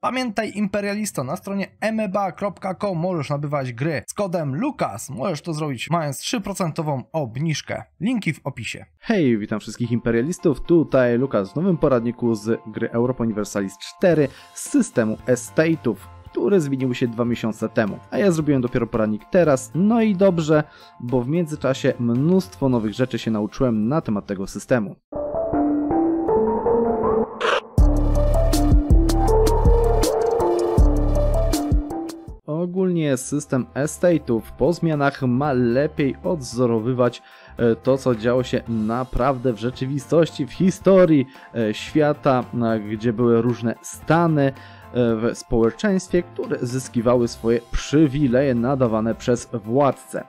Pamiętaj imperialisto, na stronie emeba.com możesz nabywać gry z kodem LUKAS. Możesz to zrobić mając 3% obniżkę. Linki w opisie. Hej, witam wszystkich imperialistów, tutaj Lukas w nowym poradniku z gry Europa Universalis 4 z systemu Estate'ów który zmienił się dwa miesiące temu, a ja zrobiłem dopiero poradnik teraz, no i dobrze, bo w międzyczasie mnóstwo nowych rzeczy się nauczyłem na temat tego systemu. Ogólnie system estate'ów po zmianach ma lepiej odzorowywać e, to, co działo się naprawdę w rzeczywistości, w historii e, świata, gdzie były różne stany e, w społeczeństwie, które zyskiwały swoje przywileje nadawane przez władcę.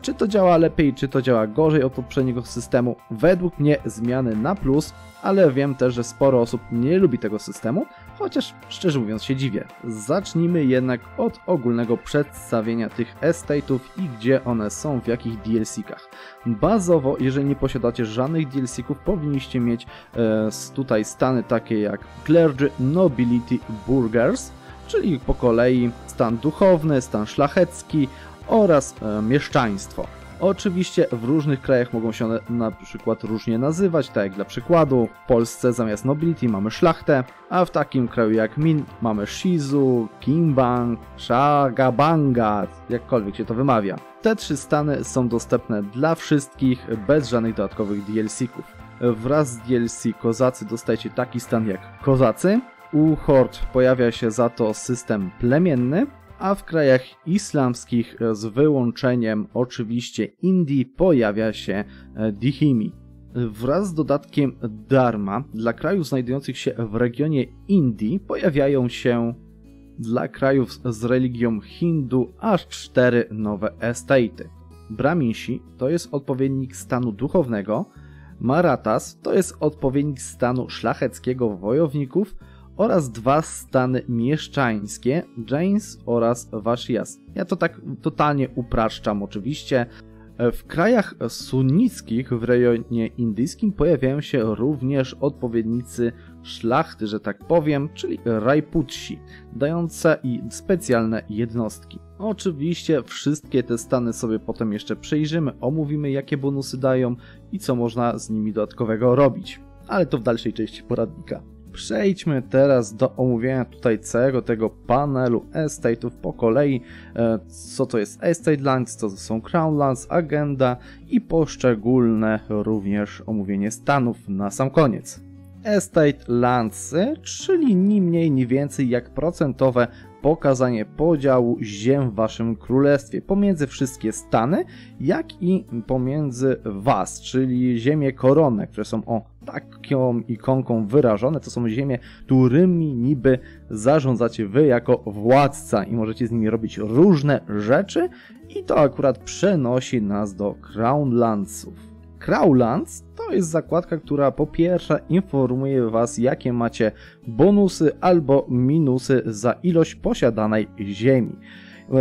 Czy to działa lepiej, czy to działa gorzej od poprzedniego systemu? Według mnie zmiany na plus, ale wiem też, że sporo osób nie lubi tego systemu, chociaż szczerze mówiąc się dziwię. Zacznijmy jednak od ogólnego przedstawienia tych estate'ów i gdzie one są, w jakich DLC-kach. Bazowo, jeżeli nie posiadacie żadnych DLC-ków, powinniście mieć e, tutaj stany takie jak Clergy, Nobility, Burgers, czyli po kolei stan duchowny, stan szlachecki oraz e, mieszczaństwo. Oczywiście w różnych krajach mogą się one na przykład różnie nazywać, tak jak dla przykładu w Polsce zamiast nobility mamy szlachtę, a w takim kraju jak Min mamy Shizu, Kimbang, Shagabanga, jakkolwiek się to wymawia. Te trzy stany są dostępne dla wszystkich bez żadnych dodatkowych DLC-ków. Wraz z DLC Kozacy dostajecie taki stan jak Kozacy, u Horde pojawia się za to system plemienny, a w krajach islamskich z wyłączeniem oczywiście Indii pojawia się e, Dihimi. Wraz z dodatkiem Dharma dla krajów znajdujących się w regionie Indii pojawiają się dla krajów z religią Hindu aż cztery nowe estaty. Brahminsi to jest odpowiednik stanu duchownego, Marathas to jest odpowiednik stanu szlacheckiego wojowników, oraz dwa stany mieszczańskie, James oraz Washias. Ja to tak totalnie upraszczam oczywiście. W krajach sunnickich w rejonie indyjskim pojawiają się również odpowiednicy szlachty, że tak powiem, czyli Rajputsi, dające i specjalne jednostki. Oczywiście wszystkie te stany sobie potem jeszcze przejrzymy, omówimy jakie bonusy dają i co można z nimi dodatkowego robić. Ale to w dalszej części poradnika. Przejdźmy teraz do omówienia tutaj całego tego panelu estate'ów po kolei. E, co to jest estate lands, co to są crown lands, agenda i poszczególne również omówienie stanów na sam koniec. Estate lands, czyli ni mniej ni więcej jak procentowe pokazanie podziału ziem w waszym królestwie pomiędzy wszystkie stany, jak i pomiędzy was, czyli ziemie koronne, które są o taką ikonką wyrażone. To są ziemie, którymi niby zarządzacie wy jako władca i możecie z nimi robić różne rzeczy i to akurat przenosi nas do Crownlandsów. Crowlands to jest zakładka, która po pierwsze informuje Was, jakie macie bonusy albo minusy za ilość posiadanej ziemi.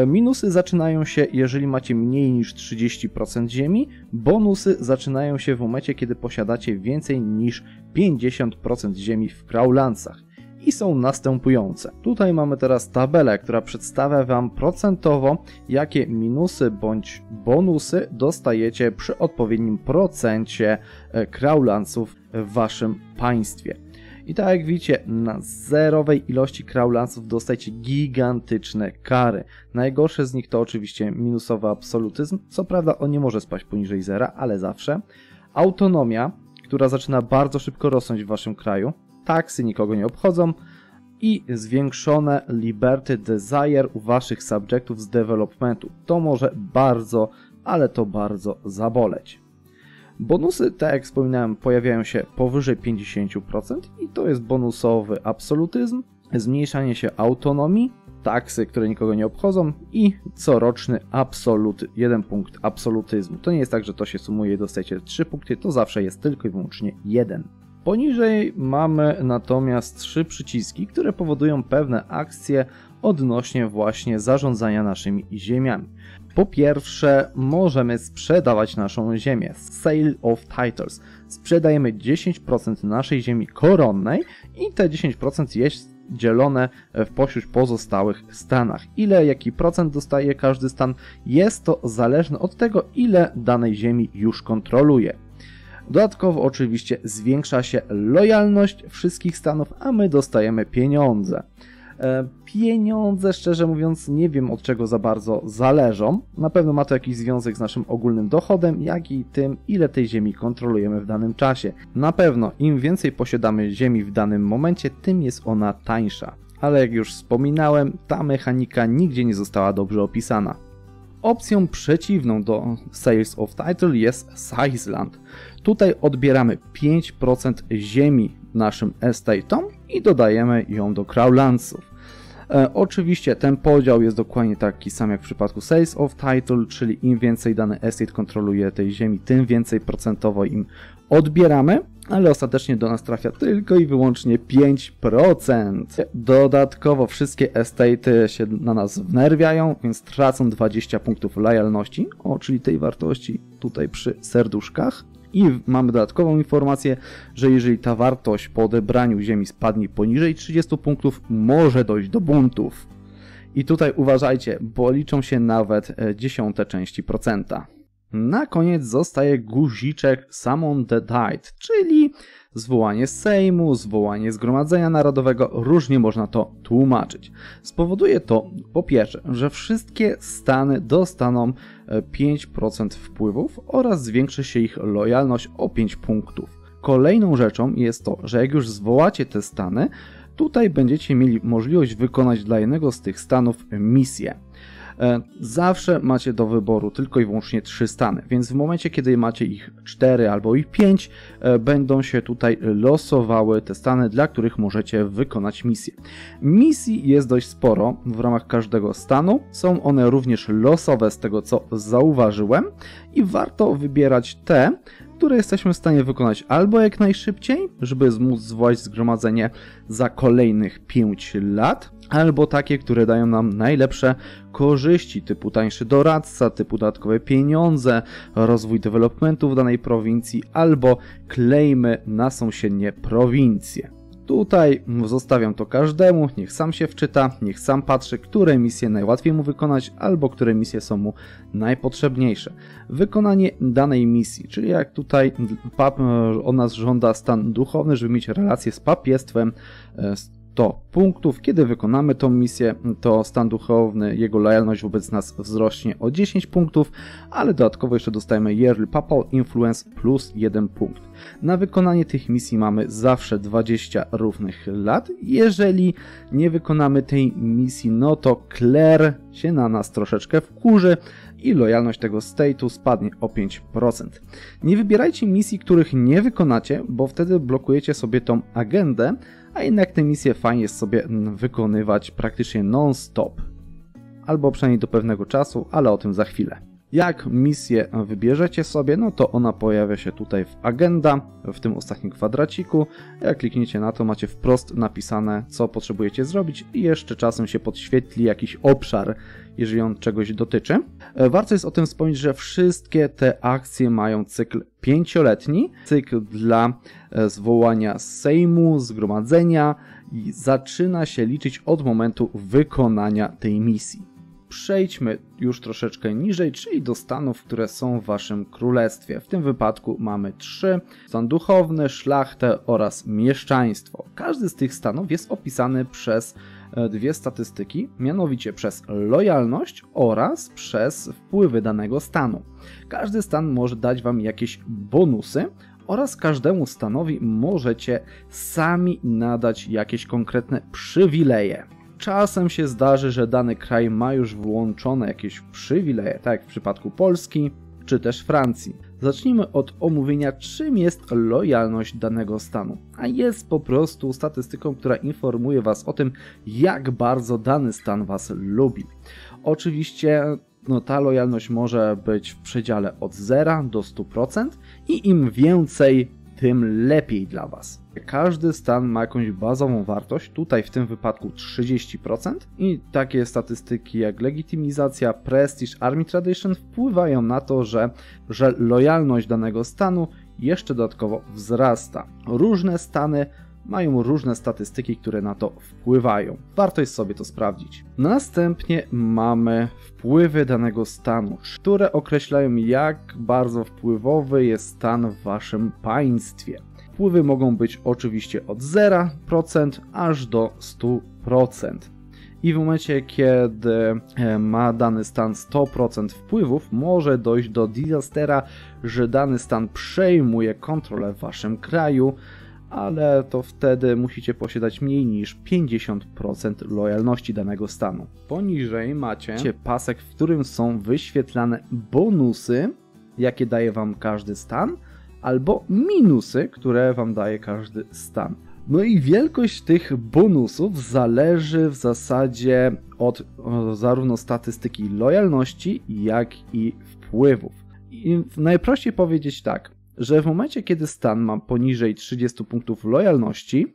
Minusy zaczynają się, jeżeli macie mniej niż 30% ziemi. Bonusy zaczynają się w momencie, kiedy posiadacie więcej niż 50% ziemi w Crowlandsach i są następujące. Tutaj mamy teraz tabelę, która przedstawia Wam procentowo, jakie minusy bądź bonusy dostajecie przy odpowiednim procencie e, Crowlandsów w Waszym państwie. I tak jak widzicie, na zerowej ilości Crowlandsów dostajecie gigantyczne kary. Najgorsze z nich to oczywiście minusowy absolutyzm. Co prawda on nie może spaść poniżej zera, ale zawsze. Autonomia, która zaczyna bardzo szybko rosnąć w waszym kraju taksy nikogo nie obchodzą i zwiększone Liberty Desire u waszych subjektów z developmentu. To może bardzo, ale to bardzo zaboleć. Bonusy, tak jak wspominałem, pojawiają się powyżej 50% i to jest bonusowy absolutyzm, zmniejszanie się autonomii, taksy, które nikogo nie obchodzą i coroczny absolut, jeden punkt absolutyzmu. To nie jest tak, że to się sumuje i dostajecie 3 punkty, to zawsze jest tylko i wyłącznie jeden. Poniżej mamy natomiast trzy przyciski, które powodują pewne akcje odnośnie właśnie zarządzania naszymi ziemiami. Po pierwsze, możemy sprzedawać naszą ziemię. Sale of Titles. Sprzedajemy 10% naszej ziemi koronnej i te 10% jest dzielone w pośród pozostałych stanach. Ile, jaki procent dostaje każdy stan, jest to zależne od tego, ile danej ziemi już kontroluje. Dodatkowo oczywiście zwiększa się lojalność wszystkich stanów, a my dostajemy pieniądze. E, pieniądze, szczerze mówiąc, nie wiem od czego za bardzo zależą. Na pewno ma to jakiś związek z naszym ogólnym dochodem, jak i tym, ile tej ziemi kontrolujemy w danym czasie. Na pewno im więcej posiadamy ziemi w danym momencie, tym jest ona tańsza. Ale jak już wspominałem, ta mechanika nigdzie nie została dobrze opisana. Opcją przeciwną do Sales of Title jest Sizeland. Tutaj odbieramy 5% ziemi naszym estate'om i dodajemy ją do Crowlandsów. E, oczywiście ten podział jest dokładnie taki sam jak w przypadku Sales of Title, czyli im więcej dany estate kontroluje tej ziemi, tym więcej procentowo im odbieramy, ale ostatecznie do nas trafia tylko i wyłącznie 5%. Dodatkowo wszystkie estate się na nas wnerwiają, więc tracą 20 punktów lojalności, o, czyli tej wartości tutaj przy serduszkach. I mamy dodatkową informację, że jeżeli ta wartość po odebraniu ziemi spadnie poniżej 30 punktów, może dojść do buntów. I tutaj uważajcie, bo liczą się nawet e, dziesiąte części procenta. Na koniec zostaje guziczek Summon the Died, czyli zwołanie Sejmu, zwołanie Zgromadzenia Narodowego, różnie można to tłumaczyć. Spowoduje to po pierwsze, że wszystkie stany dostaną 5% e, wpływów oraz zwiększy się ich lojalność o 5 punktów. Kolejną rzeczą jest to, że jak już zwołacie te stany, tutaj będziecie mieli możliwość wykonać dla jednego z tych stanów misję. E, zawsze macie do wyboru tylko i wyłącznie trzy stany, więc w momencie, kiedy macie ich 4 albo ich 5, e, będą się tutaj losowały te stany, dla których możecie wykonać misję. Misji jest dość sporo w ramach każdego stanu, są one również losowe z tego co zauważyłem i warto wybierać te, które jesteśmy w stanie wykonać albo jak najszybciej, żeby móc zwołać zgromadzenie za kolejnych 5 lat, albo takie, które dają nam najlepsze korzyści, typu tańszy doradca, typu dodatkowe pieniądze, rozwój developmentu w danej prowincji, albo claimy na sąsiednie prowincje. Tutaj zostawiam to każdemu, niech sam się wczyta, niech sam patrzy, które misje najłatwiej mu wykonać, albo które misje są mu najpotrzebniejsze. Wykonanie danej misji, czyli jak tutaj pap od nas żąda stan duchowny, żeby mieć relację z papiestwem, 100 punktów. Kiedy wykonamy tą misję, to stan duchowny, jego lojalność wobec nas wzrośnie o 10 punktów, ale dodatkowo jeszcze dostajemy Yearly Papal Influence plus 1 punkt. Na wykonanie tych misji mamy zawsze 20 równych lat. Jeżeli nie wykonamy tej misji, no to Claire się na nas troszeczkę wkurzy i lojalność tego state'u spadnie o 5%. Nie wybierajcie misji, których nie wykonacie, bo wtedy blokujecie sobie tą agendę, a jednak te misje fajnie jest sobie wykonywać praktycznie non-stop. Albo przynajmniej do pewnego czasu, ale o tym za chwilę. Jak misję wybierzecie sobie, no to ona pojawia się tutaj w agenda, w tym ostatnim kwadraciku. Jak klikniecie na to, macie wprost napisane, co potrzebujecie zrobić i jeszcze czasem się podświetli jakiś obszar, jeżeli on czegoś dotyczy. E, warto jest o tym wspomnieć, że wszystkie te akcje mają cykl pięcioletni, cykl dla e, zwołania Sejmu, zgromadzenia i zaczyna się liczyć od momentu wykonania tej misji przejdźmy już troszeczkę niżej, czyli do stanów, które są w waszym królestwie. W tym wypadku mamy trzy: stan duchowny, szlachtę oraz mieszczaństwo. Każdy z tych stanów jest opisany przez e, dwie statystyki, mianowicie przez lojalność oraz przez wpływy danego stanu. Każdy stan może dać wam jakieś bonusy, oraz każdemu stanowi możecie sami nadać jakieś konkretne przywileje. Czasem się zdarzy, że dany kraj ma już włączone jakieś przywileje, tak jak w przypadku Polski czy też Francji. Zacznijmy od omówienia, czym jest lojalność danego stanu. A jest po prostu statystyką, która informuje Was o tym, jak bardzo dany stan Was lubi. Oczywiście no, ta lojalność może być w przedziale od 0 do 100% i im więcej tym lepiej dla Was. Każdy stan ma jakąś bazową wartość, tutaj w tym wypadku 30% i takie statystyki jak legitymizacja, prestige, army tradition wpływają na to, że, że lojalność danego stanu jeszcze dodatkowo wzrasta. Różne stany mają różne statystyki, które na to wpływają. Warto jest sobie to sprawdzić. Następnie mamy wpływy danego stanu, które określają jak bardzo wpływowy jest stan w waszym państwie. Wpływy mogą być oczywiście od 0% aż do 100%. I w momencie, kiedy e, ma dany stan 100% wpływów, może dojść do disastera, że dany stan przejmuje kontrolę w waszym kraju, ale to wtedy musicie posiadać mniej niż 50% lojalności danego stanu. Poniżej macie pasek, w którym są wyświetlane bonusy, jakie daje wam każdy stan, albo minusy, które wam daje każdy stan. No i wielkość tych bonusów zależy w zasadzie od zarówno statystyki lojalności, jak i wpływów. I najprościej powiedzieć tak, że w momencie, kiedy stan ma poniżej 30 punktów lojalności,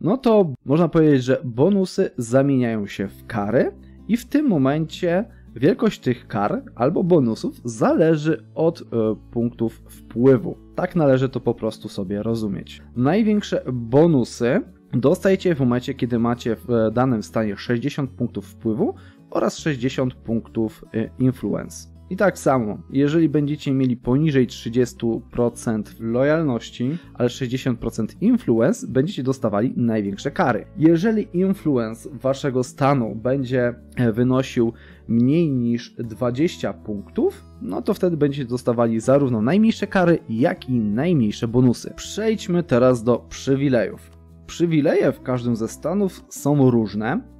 no to można powiedzieć, że bonusy zamieniają się w kary i w tym momencie wielkość tych kar albo bonusów zależy od y, punktów wpływu. Tak należy to po prostu sobie rozumieć. Największe bonusy dostajecie w momencie, kiedy macie w e, danym stanie 60 punktów wpływu oraz 60 punktów e, influence. I tak samo, jeżeli będziecie mieli poniżej 30% lojalności, ale 60% influence, będziecie dostawali największe kary. Jeżeli influence waszego stanu będzie e, wynosił mniej niż 20 punktów, no to wtedy będziecie dostawali zarówno najmniejsze kary, jak i najmniejsze bonusy. Przejdźmy teraz do przywilejów. Przywileje w każdym ze stanów są różne,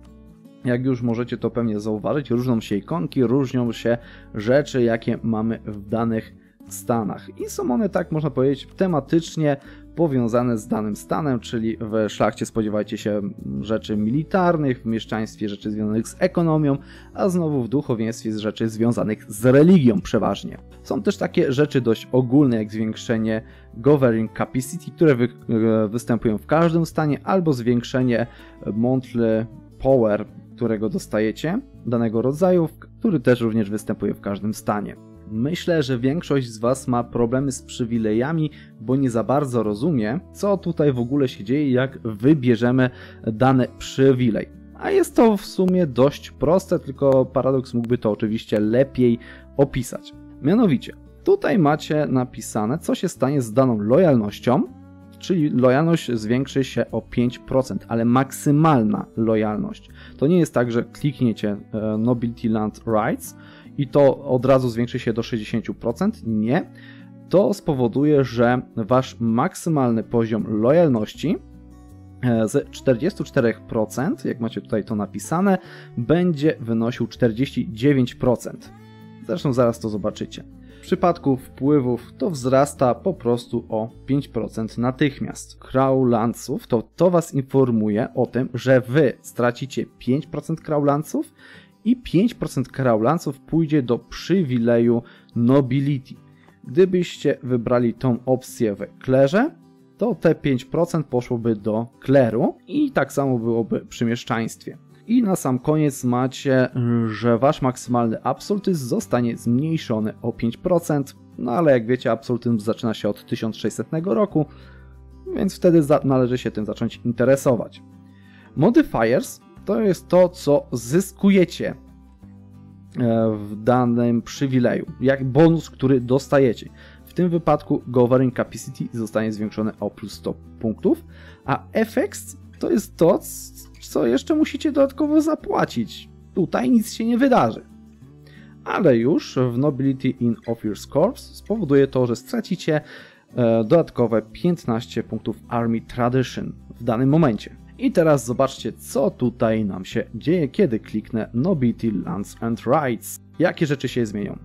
jak już możecie to pewnie zauważyć, różnią się ikonki, różnią się rzeczy, jakie mamy w danych stanach. I są one, tak można powiedzieć, tematycznie powiązane z danym stanem, czyli w szlachcie spodziewajcie się rzeczy militarnych, w mieszczaństwie rzeczy związanych z ekonomią, a znowu w duchowieństwie z rzeczy związanych z religią przeważnie. Są też takie rzeczy dość ogólne, jak zwiększenie governing capacity, które wy e, występują w każdym stanie, albo zwiększenie monthly power którego dostajecie, danego rodzaju, który też również występuje w każdym stanie. Myślę, że większość z Was ma problemy z przywilejami, bo nie za bardzo rozumie, co tutaj w ogóle się dzieje, jak wybierzemy dany przywilej. A jest to w sumie dość proste, tylko paradoks mógłby to oczywiście lepiej opisać. Mianowicie, tutaj macie napisane, co się stanie z daną lojalnością, czyli lojalność zwiększy się o 5%, ale maksymalna lojalność. To nie jest tak, że klikniecie e, Nobility Land Rights i to od razu zwiększy się do 60%. Nie. To spowoduje, że wasz maksymalny poziom lojalności e, z 44%, jak macie tutaj to napisane, będzie wynosił 49%. Zresztą zaraz to zobaczycie. Przypadku wpływów to wzrasta po prostu o 5% natychmiast. Crowlanców to to Was informuje o tym, że Wy stracicie 5% crowlanców i 5% crowlanców pójdzie do przywileju Nobility. Gdybyście wybrali tą opcję w klerze, to te 5% poszłoby do kleru i tak samo byłoby przy mieszczaństwie. I na sam koniec macie, że wasz maksymalny absolutyzm zostanie zmniejszony o 5%, no ale jak wiecie absolutyzm zaczyna się od 1600 roku, więc wtedy należy się tym zacząć interesować. Modifiers to jest to, co zyskujecie e, w danym przywileju, jak bonus, który dostajecie. W tym wypadku Governing Capacity zostanie zwiększone o plus 100 punktów, a Effects to jest to, co jeszcze musicie dodatkowo zapłacić. Tutaj nic się nie wydarzy. Ale już w Nobility in Officer's Corps spowoduje to, że stracicie e, dodatkowe 15 punktów Army Tradition w danym momencie. I teraz zobaczcie, co tutaj nam się dzieje, kiedy kliknę Nobility Lands and Rights. Jakie rzeczy się zmienią?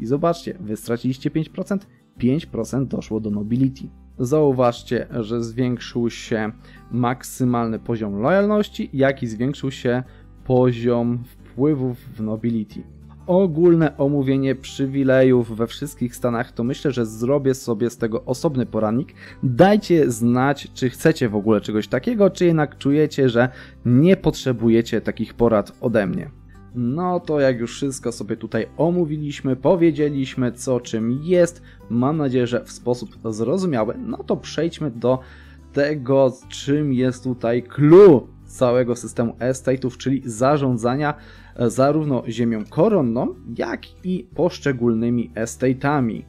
I zobaczcie, wy straciliście 5%, 5% doszło do Nobility. Zauważcie, że zwiększył się maksymalny poziom lojalności, jak i zwiększył się poziom wpływów w nobility. Ogólne omówienie przywilejów we wszystkich stanach to myślę, że zrobię sobie z tego osobny poradnik. Dajcie znać, czy chcecie w ogóle czegoś takiego, czy jednak czujecie, że nie potrzebujecie takich porad ode mnie. No to jak już wszystko sobie tutaj omówiliśmy, powiedzieliśmy co czym jest, mam nadzieję, że w sposób zrozumiały, no to przejdźmy do tego, czym jest tutaj clue całego systemu estate'ów, czyli zarządzania e, zarówno ziemią koronną, jak i poszczególnymi estate'ami.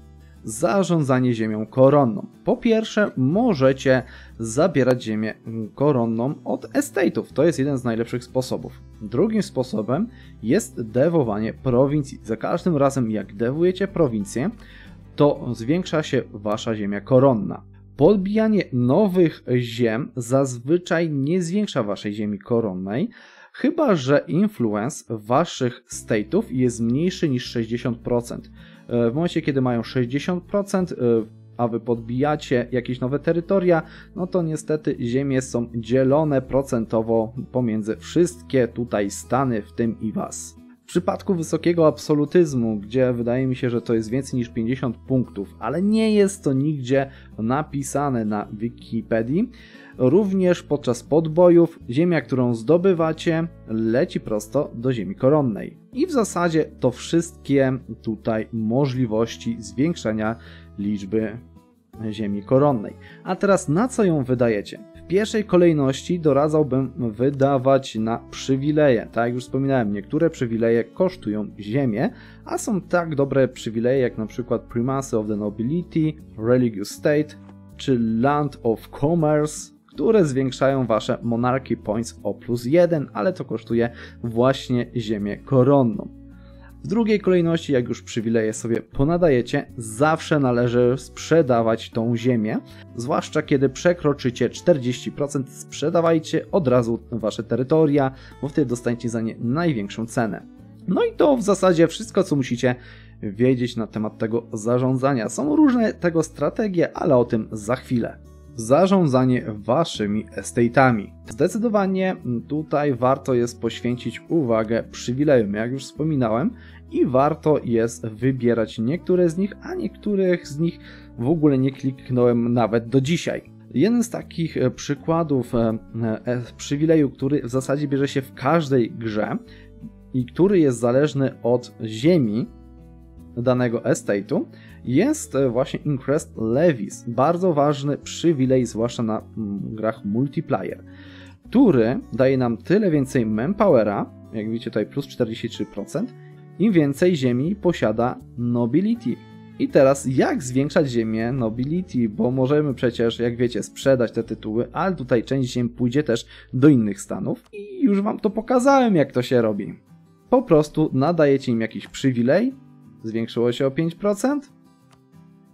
Zarządzanie ziemią koronną. Po pierwsze, możecie zabierać ziemię koronną od estate'ów. To jest jeden z najlepszych sposobów. Drugim sposobem jest dewowanie prowincji. Za każdym razem, jak dewujecie prowincję, to zwiększa się wasza ziemia koronna. Podbijanie nowych ziem zazwyczaj nie zwiększa waszej ziemi koronnej, chyba że influence waszych state'ów jest mniejszy niż 60%. E, w momencie, kiedy mają 60%, e, a wy podbijacie jakieś nowe terytoria, no to niestety ziemie są dzielone procentowo pomiędzy wszystkie tutaj stany, w tym i was. W przypadku wysokiego absolutyzmu, gdzie wydaje mi się, że to jest więcej niż 50 punktów, ale nie jest to nigdzie napisane na Wikipedii, również podczas podbojów ziemia, którą zdobywacie, leci prosto do ziemi koronnej. I w zasadzie to wszystkie tutaj możliwości zwiększenia liczby ziemi koronnej. A teraz na co ją wydajecie? pierwszej kolejności doradzałbym wydawać na przywileje. Tak jak już wspominałem, niektóre przywileje kosztują ziemię, a są tak dobre przywileje jak na przykład Primacy of the Nobility, Religious State czy Land of Commerce, które zwiększają wasze Monarchy Points o plus 1, ale to kosztuje właśnie ziemię koronną. W drugiej kolejności, jak już przywileje sobie ponadajecie, zawsze należy sprzedawać tą ziemię, zwłaszcza kiedy przekroczycie 40%, sprzedawajcie od razu wasze terytoria, bo wtedy dostaniecie za nie największą cenę. No i to w zasadzie wszystko, co musicie wiedzieć na temat tego zarządzania. Są różne tego strategie, ale o tym za chwilę zarządzanie waszymi estate'ami. Zdecydowanie tutaj warto jest poświęcić uwagę przywilejom, jak już wspominałem, i warto jest wybierać niektóre z nich, a niektórych z nich w ogóle nie kliknąłem nawet do dzisiaj. Jeden z takich e, przykładów e, e, przywileju, który w zasadzie bierze się w każdej grze i który jest zależny od ziemi danego estate'u, jest e, właśnie Increased Levies. Bardzo ważny przywilej, zwłaszcza na mm, grach multiplayer, który daje nam tyle więcej manpowera, jak widzicie tutaj plus 43%, im więcej ziemi posiada Nobility. I teraz jak zwiększać ziemię Nobility, bo możemy przecież, jak wiecie, sprzedać te tytuły, ale tutaj część ziem pójdzie też do innych stanów i już wam to pokazałem, jak to się robi. Po prostu nadajecie im jakiś przywilej, zwiększyło się o 5%,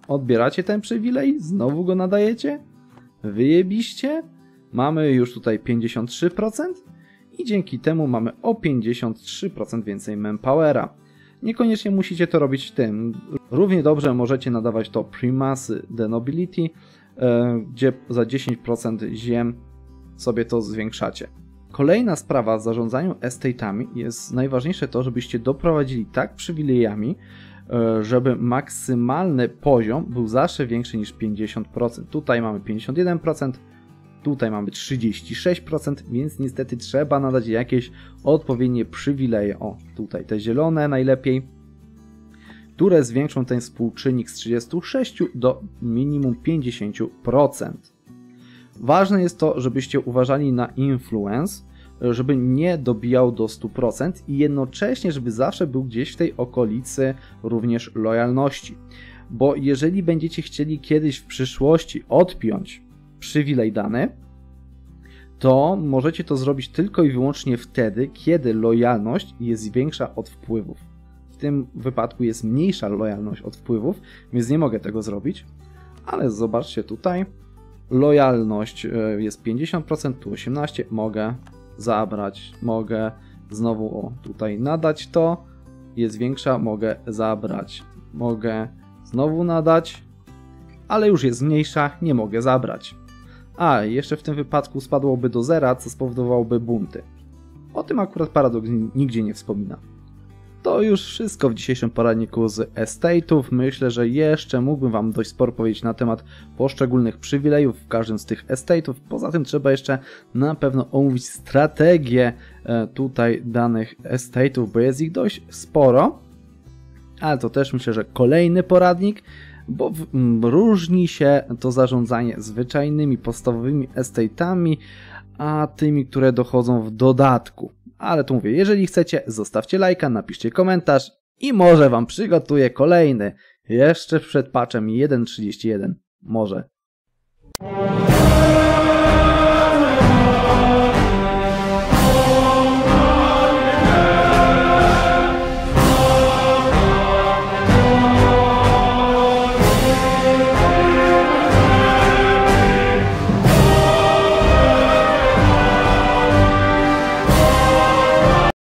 Odbieracie ten przywilej, znowu go nadajecie, wyjebiście, mamy już tutaj 53% i dzięki temu mamy o 53% więcej manpowera. Niekoniecznie musicie to robić tym. Równie dobrze możecie nadawać to Primacy The Nobility, e, gdzie za 10% ziem sobie to zwiększacie. Kolejna sprawa w zarządzaniu estate'ami jest najważniejsze to, żebyście doprowadzili tak przywilejami, E, żeby maksymalny poziom był zawsze większy niż 50%. Tutaj mamy 51%, tutaj mamy 36%, więc niestety trzeba nadać jakieś odpowiednie przywileje. O, tutaj te zielone najlepiej, które zwiększą ten współczynnik z 36 do minimum 50%. Ważne jest to, żebyście uważali na influence, żeby nie dobijał do 100% i jednocześnie, żeby zawsze był gdzieś w tej okolicy również lojalności. Bo jeżeli będziecie chcieli kiedyś w przyszłości odpiąć przywilej dany, to możecie to zrobić tylko i wyłącznie wtedy, kiedy lojalność jest większa od wpływów. W tym wypadku jest mniejsza lojalność od wpływów, więc nie mogę tego zrobić. Ale zobaczcie tutaj, lojalność e, jest 50%, tu 18%, mogę zabrać, mogę znowu o, tutaj nadać to, jest większa, mogę zabrać, mogę znowu nadać, ale już jest mniejsza, nie mogę zabrać. A, jeszcze w tym wypadku spadłoby do zera, co spowodowałoby bunty. O tym akurat paradoks nigdzie nie wspomina. To już wszystko w dzisiejszym poradniku z estate'ów. Myślę, że jeszcze mógłbym Wam dość sporo powiedzieć na temat poszczególnych przywilejów w każdym z tych estate'ów. Poza tym trzeba jeszcze na pewno omówić strategię e, tutaj danych estate'ów, bo jest ich dość sporo. Ale to też myślę, że kolejny poradnik, bo różni się to zarządzanie zwyczajnymi, podstawowymi estate'ami, a tymi, które dochodzą w dodatku. Ale tu mówię, jeżeli chcecie, zostawcie lajka, napiszcie komentarz i może Wam przygotuję kolejny, jeszcze przed patchem 1.31. Może.